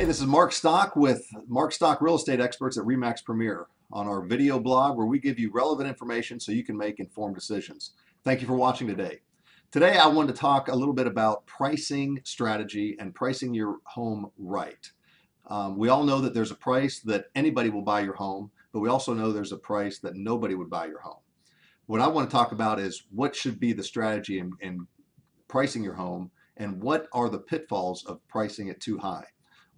Hey, this is Mark Stock with Mark Stock Real Estate Experts at REMAX Premier on our video blog where we give you relevant information so you can make informed decisions. Thank you for watching today. Today I wanted to talk a little bit about pricing strategy and pricing your home right. Um, we all know that there's a price that anybody will buy your home, but we also know there's a price that nobody would buy your home. What I want to talk about is what should be the strategy in, in pricing your home and what are the pitfalls of pricing it too high.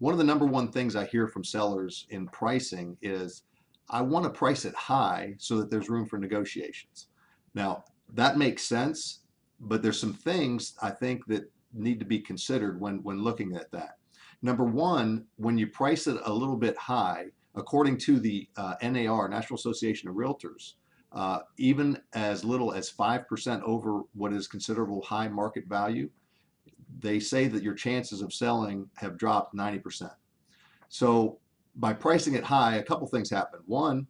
One of the number one things I hear from sellers in pricing is, I want to price it high so that there's room for negotiations. Now, that makes sense, but there's some things I think that need to be considered when, when looking at that. Number one, when you price it a little bit high, according to the uh, NAR, National Association of Realtors, uh, even as little as 5% over what is considerable high market value, they say that your chances of selling have dropped 90%. So by pricing it high, a couple things happen. One,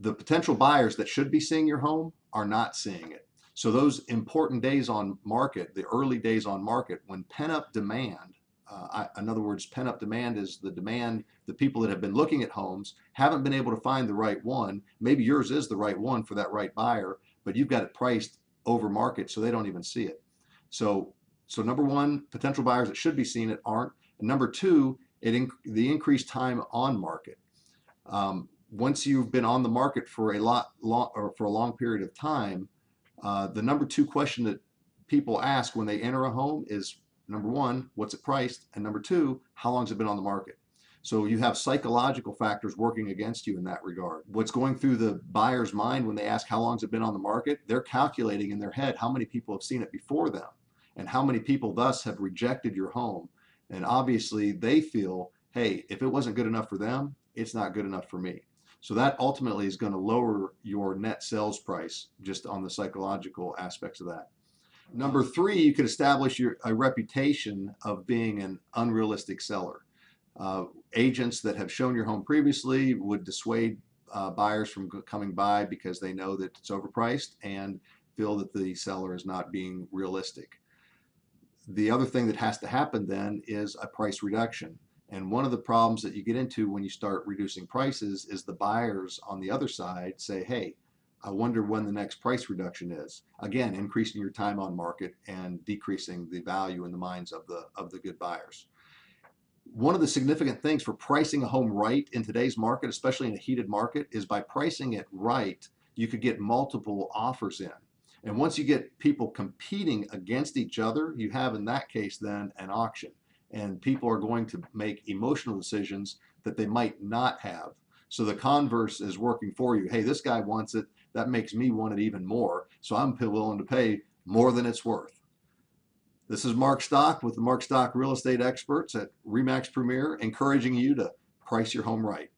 the potential buyers that should be seeing your home are not seeing it. So those important days on market, the early days on market, when pent-up demand, uh, I, in other words, pent-up demand is the demand, the people that have been looking at homes haven't been able to find the right one. Maybe yours is the right one for that right buyer, but you've got it priced over market so they don't even see it. So so number one, potential buyers that should be seeing it aren't. And number two, it inc the increased time on market. Um, once you've been on the market for a lot long or for a long period of time, uh, the number two question that people ask when they enter a home is number one, what's it priced? And number two, how long has it been on the market? So you have psychological factors working against you in that regard. What's going through the buyer's mind when they ask how long has it been on the market? They're calculating in their head how many people have seen it before them and how many people thus have rejected your home. And obviously they feel, hey, if it wasn't good enough for them, it's not good enough for me. So that ultimately is going to lower your net sales price just on the psychological aspects of that. Number three, you could establish your, a reputation of being an unrealistic seller. Uh, agents that have shown your home previously would dissuade uh, buyers from coming by because they know that it's overpriced and feel that the seller is not being realistic the other thing that has to happen then is a price reduction. And one of the problems that you get into when you start reducing prices is the buyers on the other side say, hey, I wonder when the next price reduction is. Again, increasing your time on market and decreasing the value in the minds of the of the good buyers. One of the significant things for pricing a home right in today's market, especially in a heated market, is by pricing it right, you could get multiple offers in. And once you get people competing against each other, you have in that case then an auction. And people are going to make emotional decisions that they might not have. So the converse is working for you. Hey, this guy wants it. That makes me want it even more. So I'm willing to pay more than it's worth. This is Mark Stock with the Mark Stock Real Estate Experts at REMAX Premier, encouraging you to price your home right.